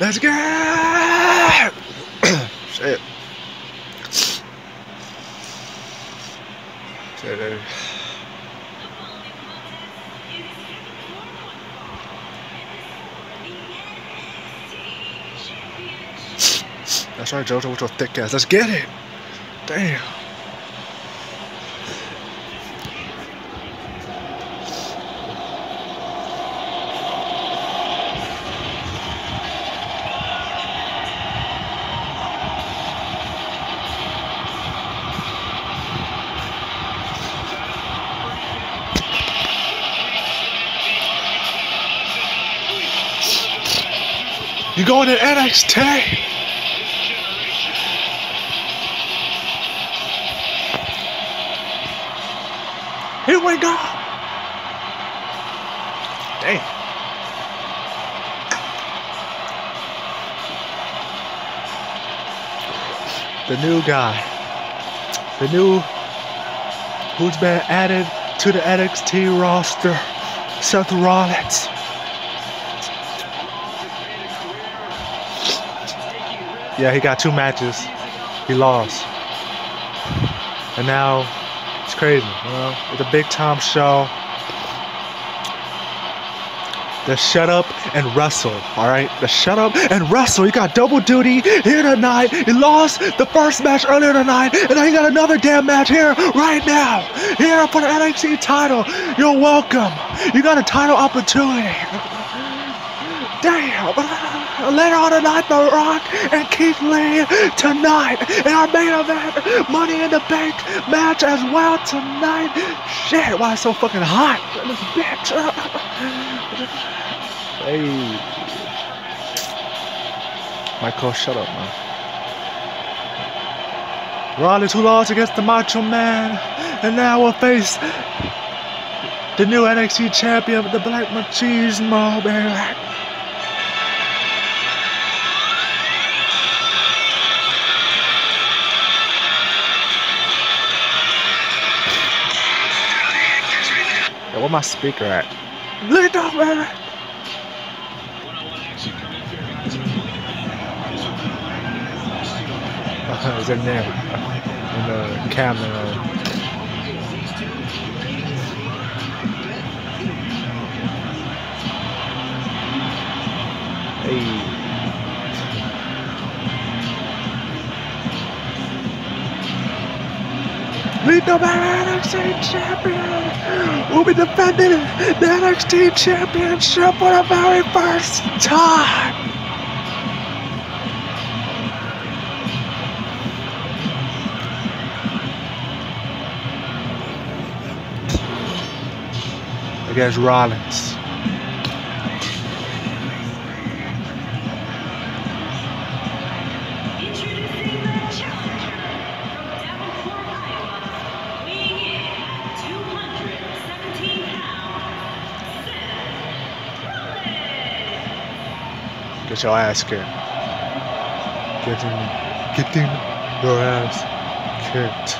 Let's! Shit. Shit, dude. That's right, Jojo, with your thick ass. Let's get it. Damn. You going to NXT? Here we go. Damn. The new guy. The new who's been added to the NXT roster. Seth Rollins. Yeah, he got two matches. He lost. And now it's crazy, you know. It's a big time show. The shut up and wrestle, all right? The shut up and wrestle. You got double duty here tonight. You lost the first match earlier tonight, and now you got another damn match here right now. Here for the NXT title. You're welcome. You got a title opportunity. Damn. Later on tonight, The Rock and Keith Lee tonight. And our main event, Money in the Bank match as well tonight. Shit, why it's so fucking hot in this bitch? hey. Michael, shut up, man. Rollins who lost against the Macho Man. And now we'll face the new NXT champion, the Black Machismo, baby. Where my speaker at? Lit up, man. Uh, it's in there. In the camera. Hey. Lethal Man NXT Champion will be defending the NXT Championship for the very first time. Against Rollins. Rollins. Get your ass kicked. Getting, getting your ass kicked.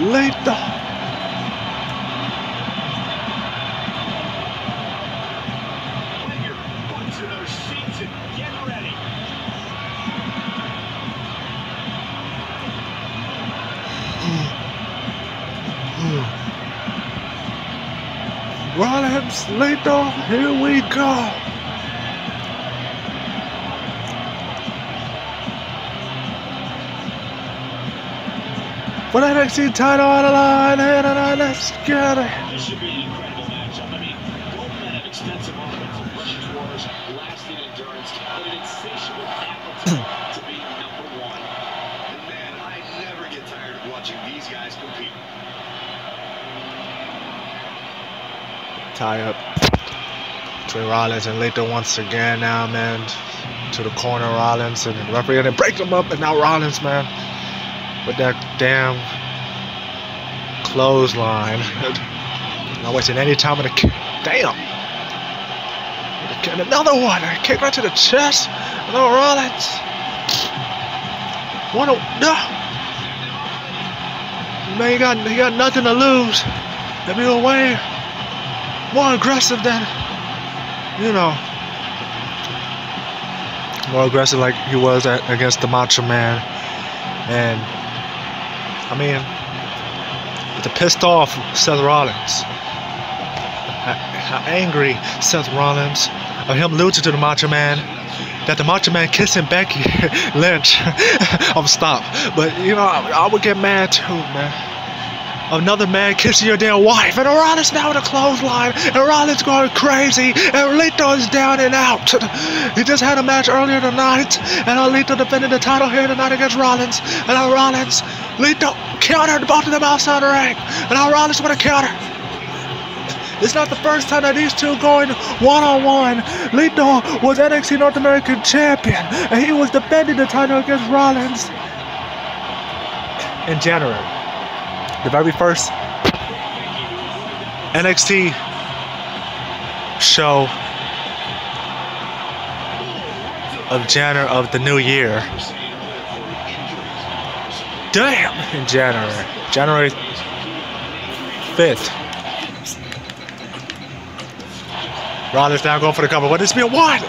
Introducing Rollins, later. Here we go. For the NXT title on the line, tonight, let's get it. Tie up between Rollins and Lethal once again now, man. To the corner, Rollins, and the referee and then breaks him up, and now Rollins, man, with that damn clothesline. Not wasting any time with a kick. Damn. And another one, kick right to the chest. No Rollins. What a no. Man, he got he got nothing to lose. If he was way more aggressive than you know more aggressive like he was at, against the Macho Man. And I mean, the pissed off Seth Rollins, how, angry Seth Rollins of him losing to the Macho Man. That the Macho Man kissing Becky Lynch. I'm stop, but you know I, I would get mad too, man. Another man kissing your damn wife, and Rollins now in a clothesline, and Rollins going crazy, and Lito is down and out. He just had a match earlier tonight, and Lito defended the title here tonight against Rollins, and Rollins, Lito countered both of them outside the ring, and Rollins with a counter. It's not the first time that these two going one-on-one. Lito was NXT North American Champion, and he was defending the title against Rollins. In January the very first NXT show of January of the new year. Damn, in January, January fifth. Rollins now going for the cover. What is being one?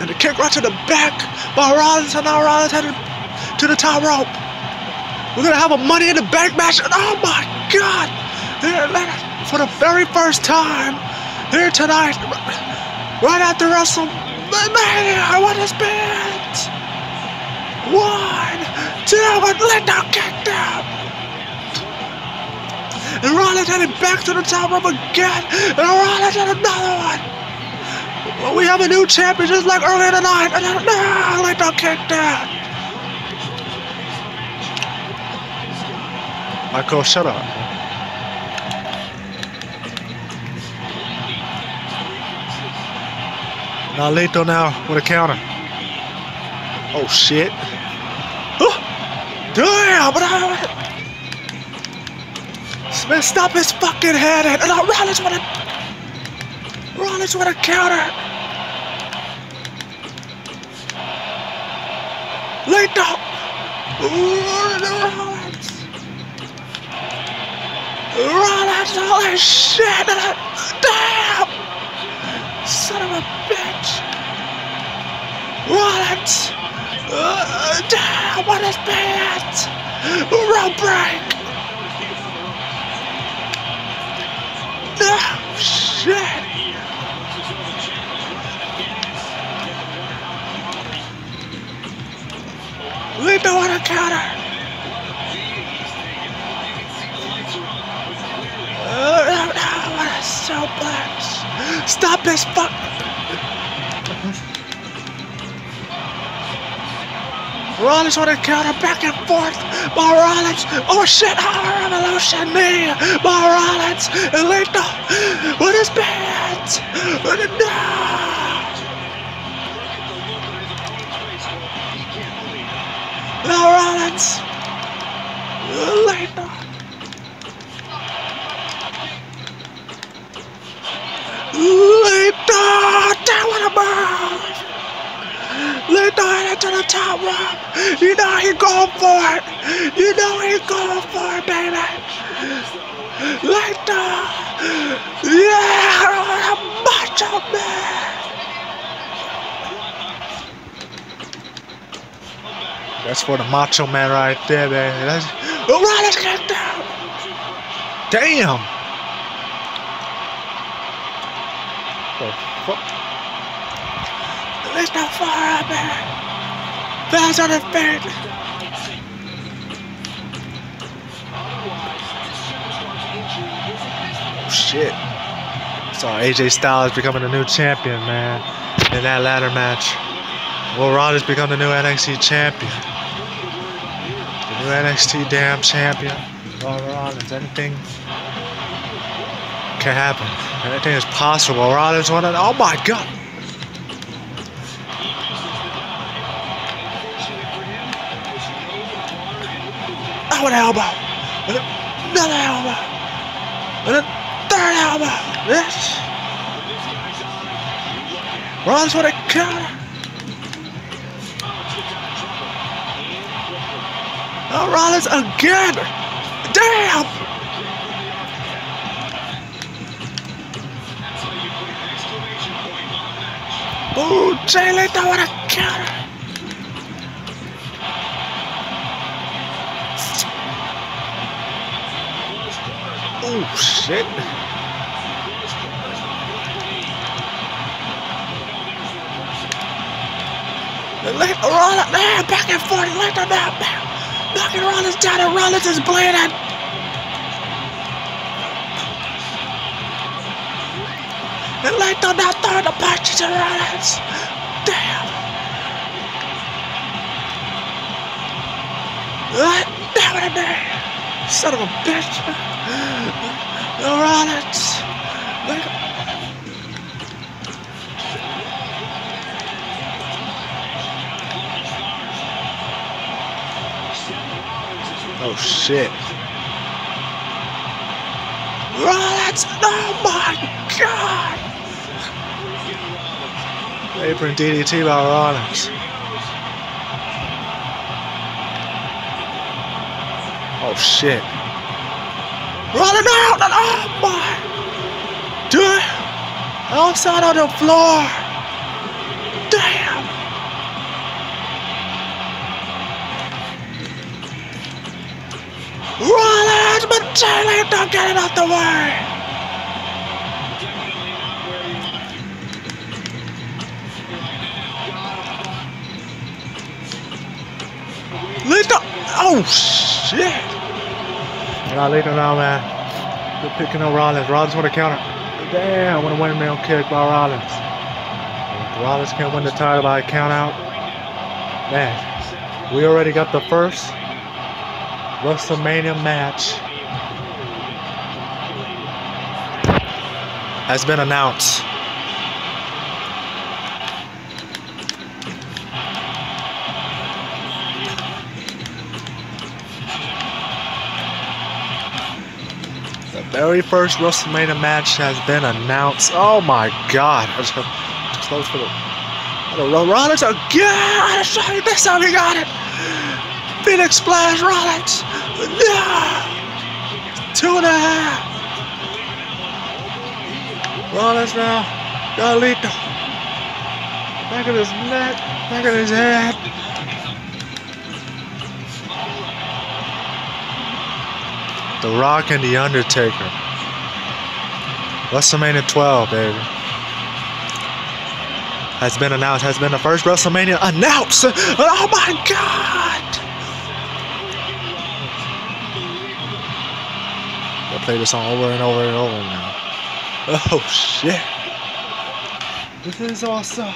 And the kick right to the back by Rollins, and now Rollins had it to the top rope. We're gonna have a Money in the Bank match, oh my God! Here, for the very first time here tonight, right after WrestleMania, what is been? One, two, and let down, kick down. And Rollins heading back to the top rope again, and Rollins had another one. We have a new champion just like earlier tonight, and then, no, let down, Michael, shut up. Now Leto now with a counter. Oh shit. Oh, damn, but I Man, stop his fucking head and now uh, Rollins with a Rollins with a counter. Leto. Rollins. Rollins, holy shit! Damn! Son of a bitch! Rollins! Uh, damn, what is that? Rope break! Rollins on a counter back and forth Morales. Oh shit, oh, revolution knee Morales. Rollins. And Lito with his pants. No! No Rollins. Top rope. You know he going for it. You know he going for it, baby. Lito. Yeah, macho man. That's for the macho man right there, baby. That's, oh, Rollins got down. Damn. The fuck? There's no fire up there. His feet. Oh, shit. So AJ Styles becoming the new champion, man. In that ladder match. Will Rollins become the new NXT champion? The new NXT damn champion. Will Rollins, anything can happen. Anything is possible. Rollins won it. Oh my god. now an elbow, and another elbow, and then third elbow. This runs for a counter. Now Rollins again. Damn. Ooh, Jay Lethal with a counter. Shit. Let Rollins there, back and forth, let them down, back. Knocking Rollins down, and Rollins is bleeding. And Lethal now throwing the punches at Rollins. Damn. Ah, damn it there. Son of a bitch. Rollins. Oh shit. Rollins! Oh my god! Apron DDT by Rollins. Oh shit. Rolling out! Oh my! Dude! Outside on the floor! Damn! Rollins! But Jay don't get it out the way! Lethal! Oh shit! Not Lethal now, man. They're picking up Rollins. Rollins want to counter. Damn, what a windmill kick by Rollins. Rollins can't win the title by a count out. Man, we already got the first WrestleMania match has been announced. Very first WrestleMania match has been announced. Oh my god. I too close for the. The Rollins again! This time he got it! Phoenix Splash Rollins! Yeah! Two and a half! Rollins now. Lethal. Back of his neck, back of his head. The Rock and The Undertaker. WrestleMania 12, baby. Has been announced, has been the first WrestleMania announced. Oh my God! I'll play this song over and over and over now. Oh shit. This is awesome.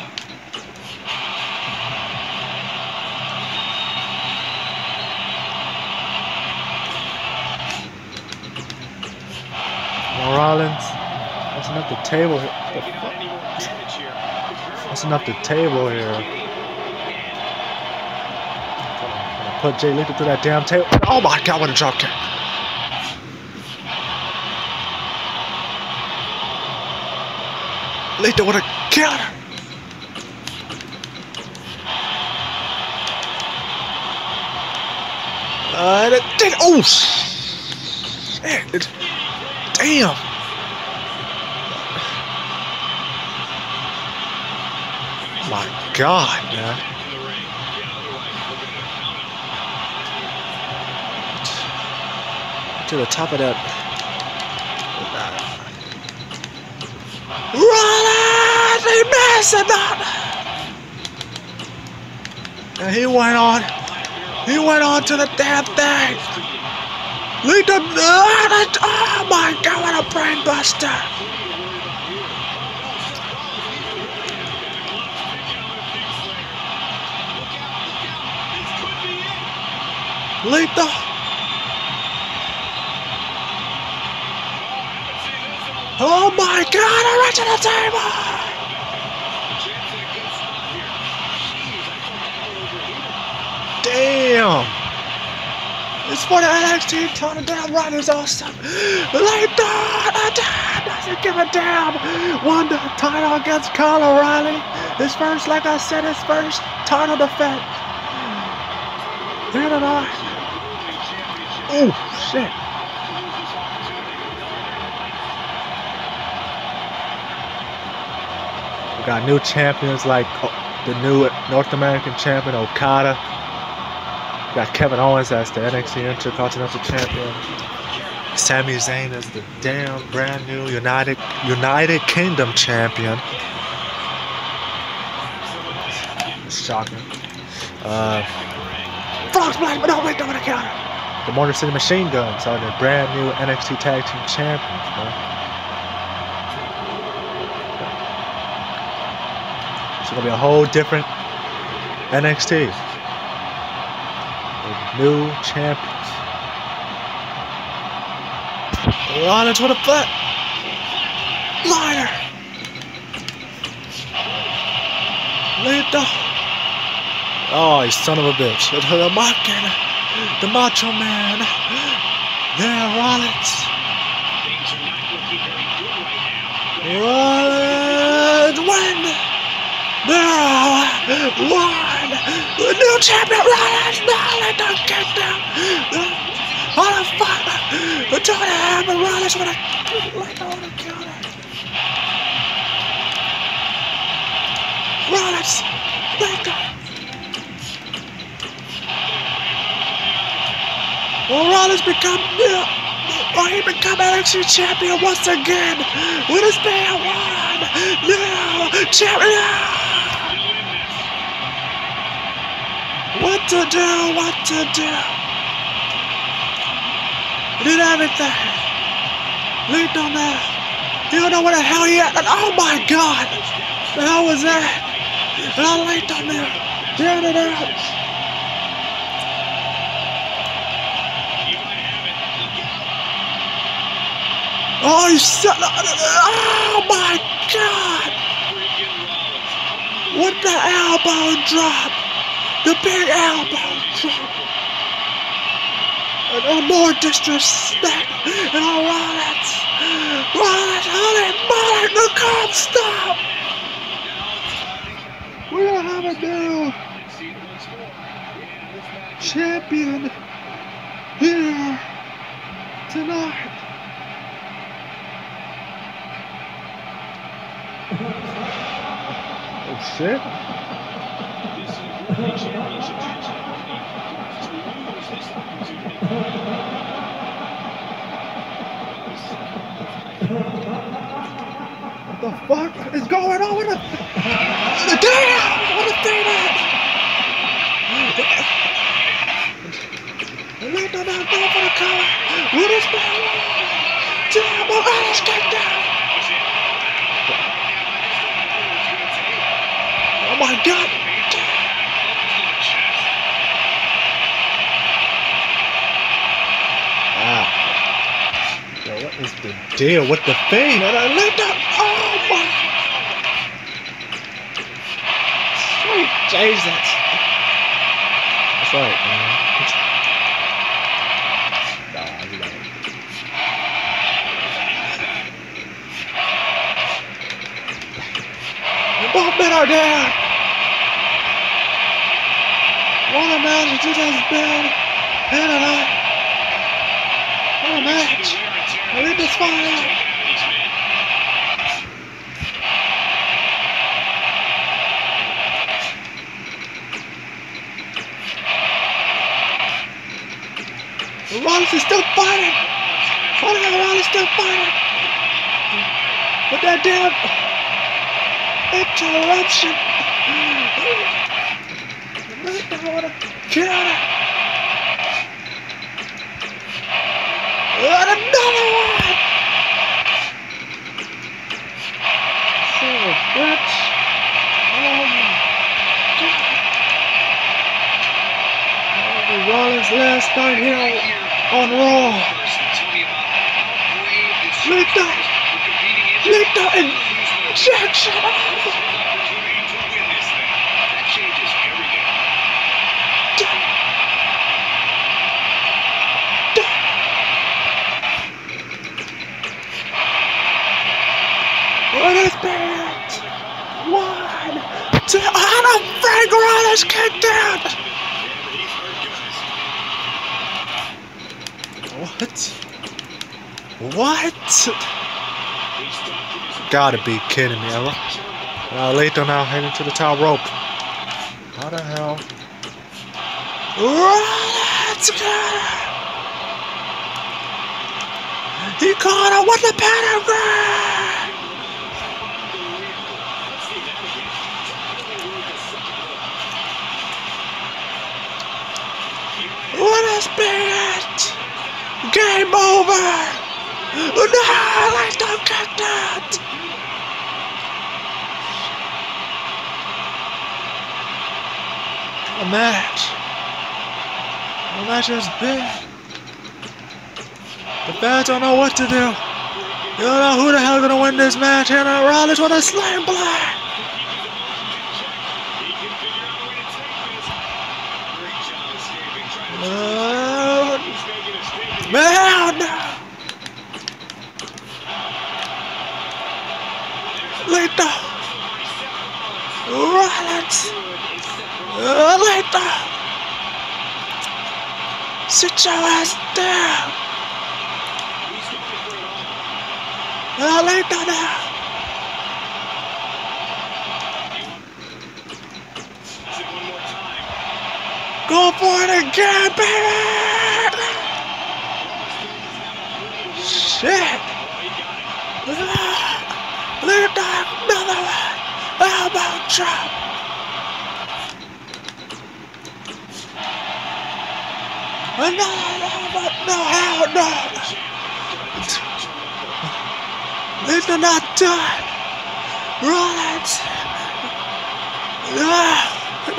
Rollins, messing up the table. here. Messing up the table here. Put Jay Lethal through that damn table. Oh my god, what a drop kick. Lethal with a counter. Uh, it did. Oh, shit. Damn. My God, man. To the top of that. Rollins! He missed it! And he went on. He went on to the damn thing. Oh Lead the. Oh my god, what a brain buster! Lethal. Oh my god, I ran to the table! Damn! It's for the NXT run is awesome. I doesn't give a damn. Won the title against Kyle O'Reilly. His first, like I said, his first title defense. Here tonight. Oh shit! We got new champions like oh, the new North American champion Okada. Got Kevin Owens as the NXT Intercontinental Champion. Sami Zayn is the damn brand new United United Kingdom champion. It's shocking. Uh, Frog Splash, but wait, don't counter. The Motor City Machine Guns are the brand new NXT Tag Team champions, man. It's gonna be a whole different NXT. New champions. Rollins with a foot. Liner. Lethal. Oh, you son of a bitch. The Markin. The Macho Man. There, Rollins. Rollins win. There, one. The new champion, Rollins. Let them get down. What the fuck? What's gonna happen? Rollins with a like the counter. Rollins, let go. Will Rollins become yeah, or he become NXT champion once again with his band one new champion. What to do? What to do? He did everything. Leaped on that. You don't know where the hell he at. And oh my god! The hell was that? And I leaped on there. Down it out. Oh, you son of Oh my god! What the elbow drop? The big elbow drop. And uh, more disrespect. And all Rollins. Rollins, holy moly, the can't stop. We're gonna have a new champion here tonight. Oh shit. What the fuck is going on with the Damn! What a! Let them out go for the collar. What is that? Damn, my down. Oh my god! Ah. Yo, what is the deal with the thing? And I let that. Oh my. Sweet Jesus. That's right, man. Nah, you know. Both men are down. One of match just bad. And a. What a match. I need fire. Rollins is still fighting. The hell Rollins still fighting? With that damn interruption. Now, what a counter. And another one. Son of a bitch. Oh my god. Robbie Rollins last night here on Raw. Lita, Lethal Injection. What is that? One, two, and a Frank Rollins kicked out. What? What? Gotta be kidding me. Uh, Lethal now heading to the top rope. How the hell? Let's He caught her with the pedigree! Game over! No, I don't get that! A match. The match is big. The fans don't know what to do. You don't know who the hell is gonna win this match. Hannah Rollins with a slam block. Uh, man! Lethal! Rollins! Uh, Lethal! Sit your ass down! Uh, Lethal now! Go for it again, baby! Shit! Leave that another one! Elbow drop! Another elbow! No, hell no! Leave the not done! Rollins! No!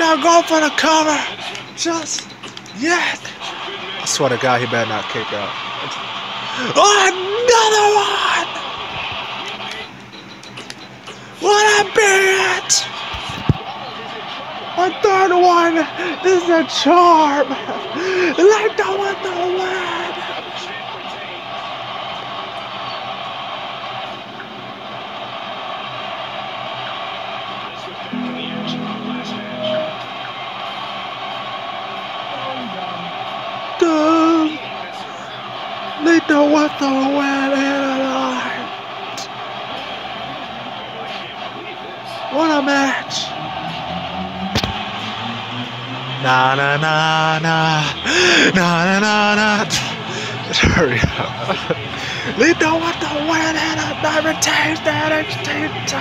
Now go for the cover! Just yet! I swear to God, he better not kick out. Oh, Another one! What a bitch! A third one is a charm! Like the one the win! Don't want the win tonight! What a match! Na na na na na na na na. Hurry up! Want the win and I retains that title.